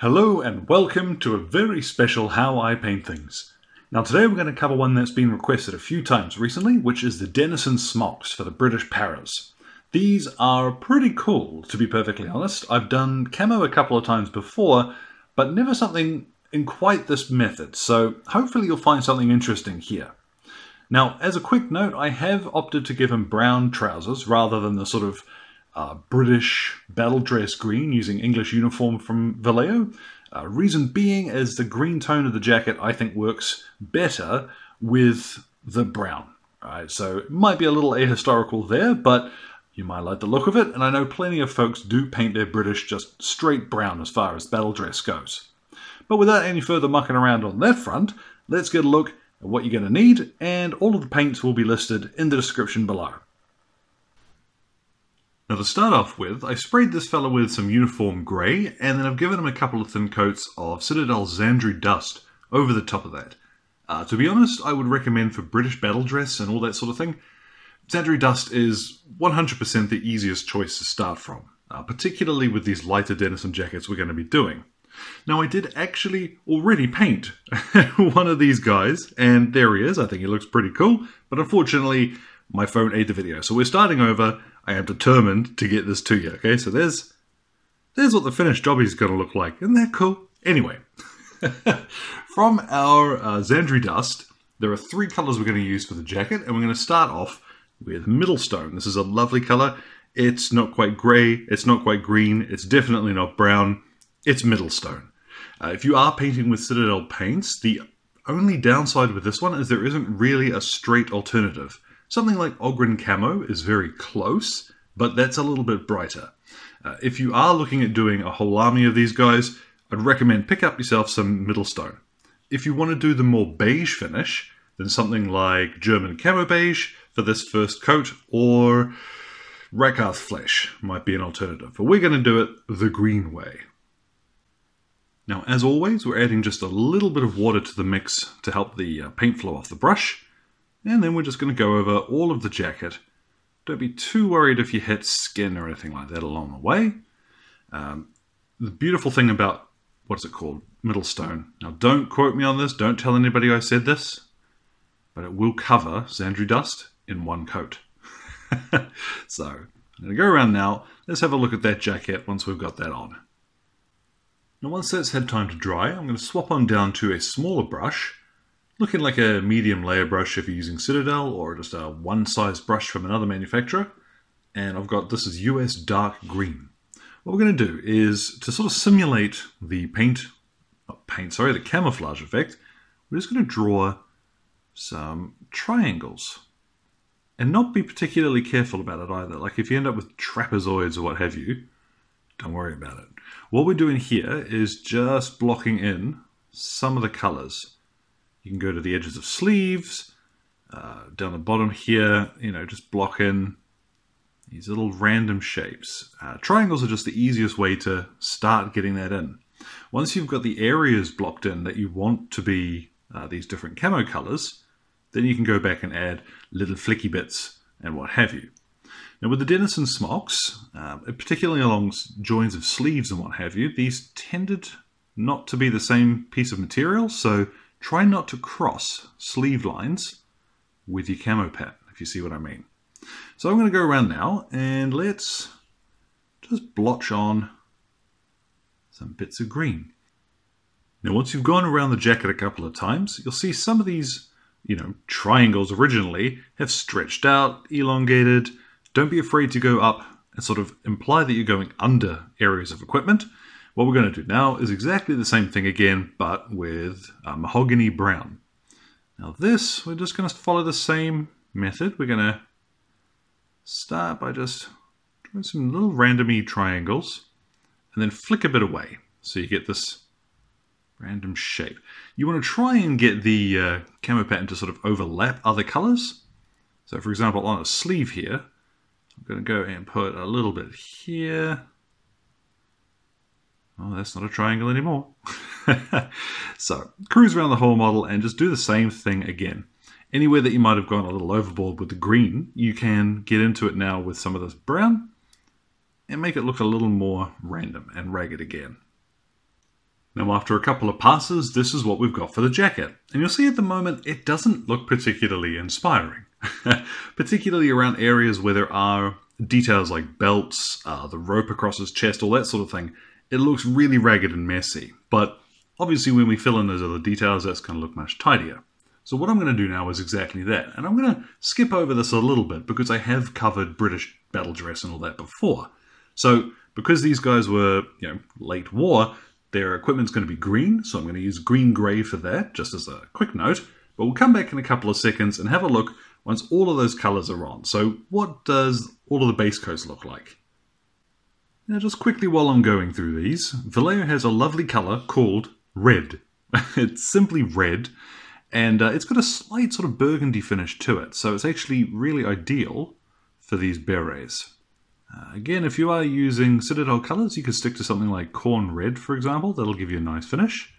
Hello and welcome to a very special How I Paint Things. Now today we're going to cover one that's been requested a few times recently, which is the Denison Smocks for the British Paras. These are pretty cool, to be perfectly honest. I've done camo a couple of times before, but never something in quite this method, so hopefully you'll find something interesting here. Now, as a quick note, I have opted to give him brown trousers rather than the sort of uh, British battle dress green using English uniform from Vallejo. Uh, reason being is the green tone of the jacket I think works better with the brown. Right, so it might be a little ahistorical there, but you might like the look of it, and I know plenty of folks do paint their British just straight brown as far as battle dress goes. But without any further mucking around on that front, let's get a look at what you're going to need, and all of the paints will be listed in the description below. Now to start off with, I sprayed this fella with some uniform grey, and then I've given him a couple of thin coats of Citadel Zandri Dust over the top of that. Uh, to be honest, I would recommend for British battle dress and all that sort of thing, Zandri Dust is 100% the easiest choice to start from, uh, particularly with these lighter Denison jackets we're going to be doing. Now I did actually already paint one of these guys, and there he is, I think he looks pretty cool, but unfortunately my phone ate the video. So we're starting over, I am determined to get this to you. Okay, so there's there's what the finished job is going to look like. Isn't that cool? Anyway, from our uh, Zandri dust, there are three colors we're going to use for the jacket, and we're going to start off with Middlestone. This is a lovely color. It's not quite gray, it's not quite green, it's definitely not brown. It's Middlestone. Uh, if you are painting with Citadel paints, the only downside with this one is there isn't really a straight alternative. Something like Ogryn Camo is very close, but that's a little bit brighter. Uh, if you are looking at doing a whole army of these guys, I'd recommend pick up yourself some middle stone. If you want to do the more beige finish, then something like German Camo Beige for this first coat, or Rakarth Flesh might be an alternative. But we're going to do it the green way. Now, as always, we're adding just a little bit of water to the mix to help the uh, paint flow off the brush. And then we're just going to go over all of the jacket. Don't be too worried if you hit skin or anything like that along the way. Um, the beautiful thing about, what's it called? Middlestone. Now don't quote me on this, don't tell anybody I said this, but it will cover Zandri Dust in one coat. so I'm going to go around now. Let's have a look at that jacket once we've got that on. Now once that's had time to dry, I'm going to swap on down to a smaller brush looking like a medium layer brush if you're using Citadel or just a one size brush from another manufacturer. And I've got this is US Dark Green. What we're going to do is to sort of simulate the paint, uh, paint, sorry, the camouflage effect, we're just going to draw some triangles and not be particularly careful about it either. Like if you end up with trapezoids or what have you, don't worry about it. What we're doing here is just blocking in some of the colors. You can go to the edges of sleeves, uh, down the bottom here, you know, just block in these little random shapes. Uh, triangles are just the easiest way to start getting that in. Once you've got the areas blocked in that you want to be uh, these different camo colors, then you can go back and add little flicky bits and what have you. Now with the Denison smocks, uh, particularly along joins of sleeves and what have you, these tended not to be the same piece of material, so Try not to cross sleeve lines with your camo pen, if you see what I mean. So I'm going to go around now and let's just blotch on some bits of green. Now once you've gone around the jacket a couple of times, you'll see some of these, you know, triangles originally have stretched out, elongated. Don't be afraid to go up and sort of imply that you're going under areas of equipment what we're going to do now is exactly the same thing again, but with uh, mahogany brown. Now this, we're just going to follow the same method. We're going to start by just drawing some little randomy triangles and then flick a bit away. So you get this random shape. You want to try and get the uh, camo pattern to sort of overlap other colors. So for example, on a sleeve here, I'm going to go and put a little bit here, Oh, that's not a triangle anymore. so cruise around the whole model and just do the same thing again. Anywhere that you might have gone a little overboard with the green, you can get into it now with some of this brown and make it look a little more random and ragged again. Now, after a couple of passes, this is what we've got for the jacket. And you'll see at the moment it doesn't look particularly inspiring, particularly around areas where there are details like belts, uh, the rope across his chest, all that sort of thing. It looks really ragged and messy. But obviously, when we fill in those other details, that's going to look much tidier. So, what I'm going to do now is exactly that. And I'm going to skip over this a little bit because I have covered British battle dress and all that before. So, because these guys were, you know, late war, their equipment's going to be green, so I'm going to use green grey for that, just as a quick note. But we'll come back in a couple of seconds and have a look once all of those colours are on. So what does all of the base coats look like? Now just quickly while I'm going through these, Vallejo has a lovely colour called red. it's simply red, and uh, it's got a slight sort of burgundy finish to it, so it's actually really ideal for these berets. Uh, again, if you are using Citadel colors, you could stick to something like Khorne Red, for example. That'll give you a nice finish.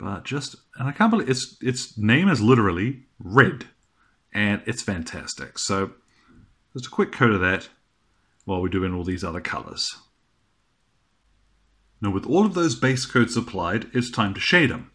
But just, and I can't believe its its name is literally red, and it's fantastic. So just a quick coat of that while we're doing all these other colors. Now, with all of those base coats applied, it's time to shade them.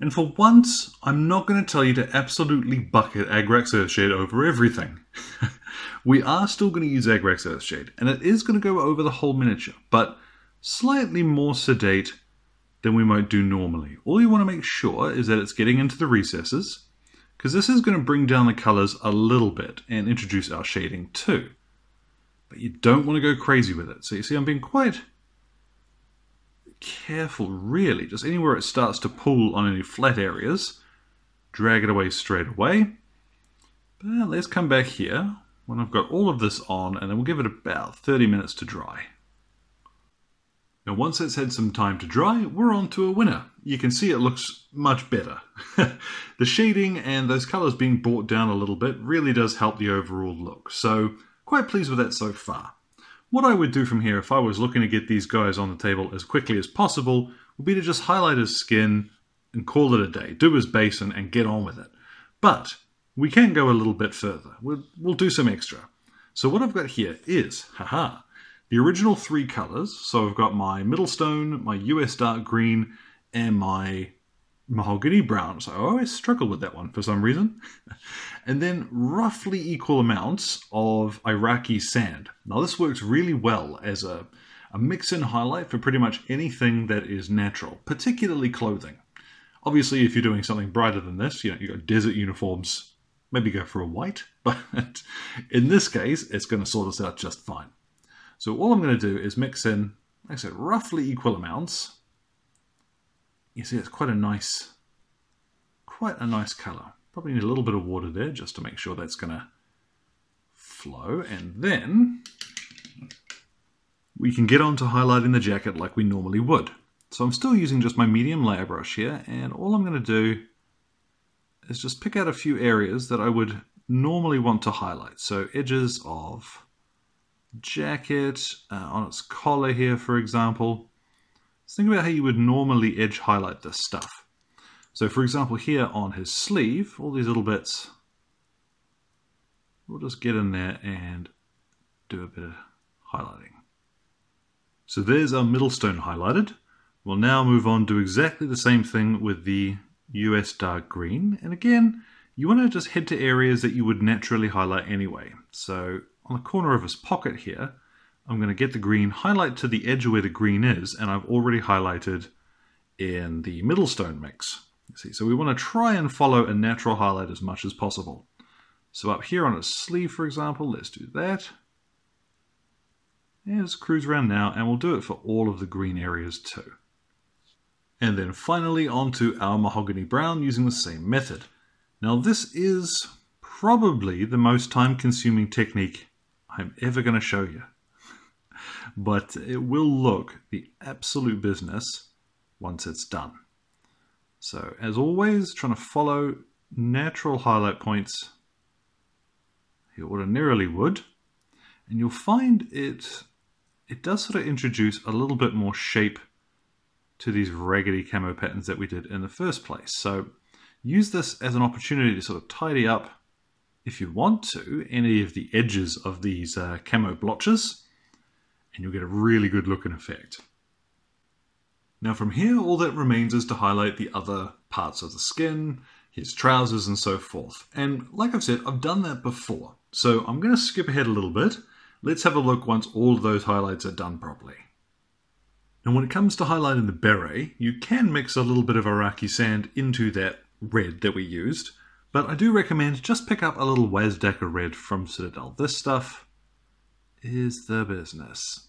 And for once, I'm not going to tell you to absolutely bucket Agrax Earthshade over everything. we are still going to use Agrax Earthshade, and it is going to go over the whole miniature, but slightly more sedate than we might do normally. All you want to make sure is that it's getting into the recesses, because this is going to bring down the colours a little bit and introduce our shading too. But you don't want to go crazy with it. So you see I'm being quite careful, really. Just anywhere it starts to pull on any flat areas, drag it away straight away. But let's come back here when I've got all of this on, and then we'll give it about 30 minutes to dry. Now once it's had some time to dry, we're on to a winner. You can see it looks much better. the shading and those colours being brought down a little bit really does help the overall look, so quite pleased with that so far. What I would do from here if I was looking to get these guys on the table as quickly as possible would be to just highlight his skin and call it a day, do his basin and, get on with it. But we can go a little bit further. We'll, we'll do some extra. So what I've got here is, haha, the original three colors. So I've got my middle stone, my US Dark Green, and my mahogany brown. So I always struggle with that one for some reason. and then roughly equal amounts of Iraqi sand. Now this works really well as a, a mix-in highlight for pretty much anything that is natural, particularly clothing. Obviously, if you're doing something brighter than this, you know, you've got desert uniforms, maybe go for a white, but in this case, it's going to sort us out just fine. So all I'm going to do is mix in, like I said, roughly equal amounts you see it's quite a nice, quite a nice colour. Probably need a little bit of water there just to make sure that's going to flow. And then we can get on to highlighting the jacket like we normally would. So I'm still using just my medium layer brush here, and all I'm going to do is just pick out a few areas that I would normally want to highlight. So edges of jacket, uh, on its collar here, for example. Think about how you would normally edge highlight this stuff. So for example, here on his sleeve, all these little bits, we'll just get in there and do a bit of highlighting. So there's our middle stone highlighted. We'll now move on to exactly the same thing with the US dark green. And again, you want to just head to areas that you would naturally highlight anyway. So on the corner of his pocket here, I'm going to get the green, highlight to the edge where the green is, and I've already highlighted in the Middlestone mix. You see, so we want to try and follow a natural highlight as much as possible. So up here on a sleeve, for example, let's do that. And let's cruise around now, and we'll do it for all of the green areas too. And then finally onto our mahogany brown using the same method. Now this is probably the most time consuming technique I'm ever going to show you but it will look the absolute business once it's done. So as always, trying to follow natural highlight points you ordinarily would, and you'll find it it does sort of introduce a little bit more shape to these raggedy camo patterns that we did in the first place. So use this as an opportunity to sort of tidy up, if you want to, any of the edges of these uh, camo blotches and you'll get a really good looking effect. Now from here, all that remains is to highlight the other parts of the skin, his trousers and so forth. And like I've said, I've done that before. So I'm going to skip ahead a little bit. Let's have a look once all those highlights are done properly. Now when it comes to highlighting the beret, you can mix a little bit of Iraqi sand into that red that we used. But I do recommend just pick up a little Wazdakka red from Citadel. This stuff is the business.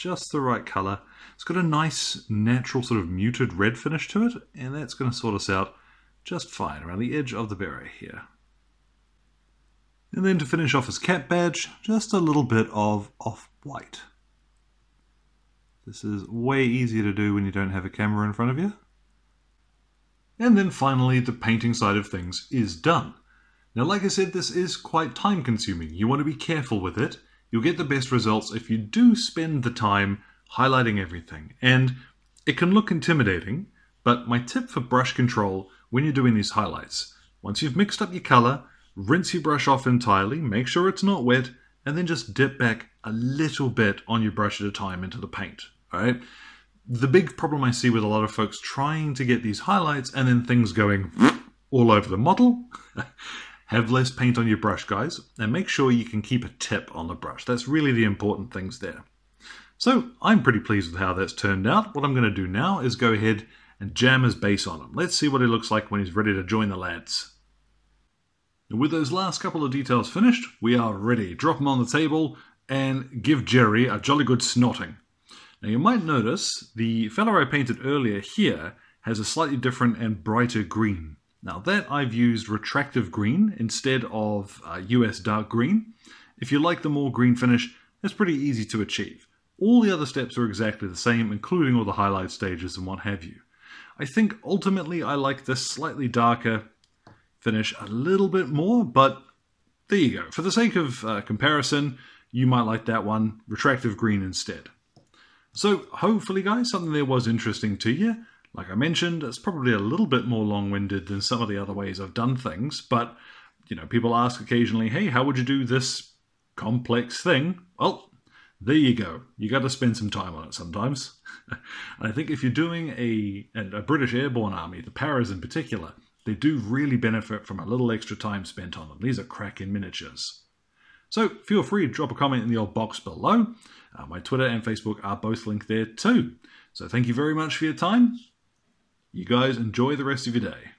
Just the right colour. It's got a nice, natural sort of muted red finish to it, and that's going to sort us out just fine around the edge of the beret here. And then to finish off his cap badge, just a little bit of off-white. This is way easier to do when you don't have a camera in front of you. And then finally, the painting side of things is done. Now, like I said, this is quite time consuming. You want to be careful with it. You'll get the best results if you do spend the time highlighting everything. And it can look intimidating, but my tip for brush control when you're doing these highlights, once you've mixed up your color, rinse your brush off entirely, make sure it's not wet, and then just dip back a little bit on your brush at a time into the paint. All right the big problem I see with a lot of folks trying to get these highlights and then things going all over the model. Have less paint on your brush, guys, and make sure you can keep a tip on the brush. That's really the important things there. So I'm pretty pleased with how that's turned out. What I'm going to do now is go ahead and jam his base on him. Let's see what he looks like when he's ready to join the lads. And with those last couple of details finished, we are ready. Drop him on the table and give Jerry a jolly good snorting. Now you might notice the fellow I painted earlier here has a slightly different and brighter green. Now that I've used reflective green instead of uh, US dark green. If you like the more green finish, it's pretty easy to achieve. All the other steps are exactly the same, including all the highlight stages and what have you. I think ultimately I like this slightly darker finish a little bit more, but there you go. For the sake of uh, comparison, you might like that one, reflective green instead. So, hopefully, guys, something there was interesting to you. Like I mentioned, it's probably a little bit more long winded than some of the other ways I've done things, but, you know, people ask occasionally, hey, how would you do this complex thing? Well, there you go. You got to spend some time on it sometimes. and I think if you're doing a, a British Airborne Army, the Paras in particular, they do really benefit from a little extra time spent on them. These are cracking miniatures. So feel free to drop a comment in the old box below. Uh, my Twitter and Facebook are both linked there too. So thank you very much for your time. You guys enjoy the rest of your day.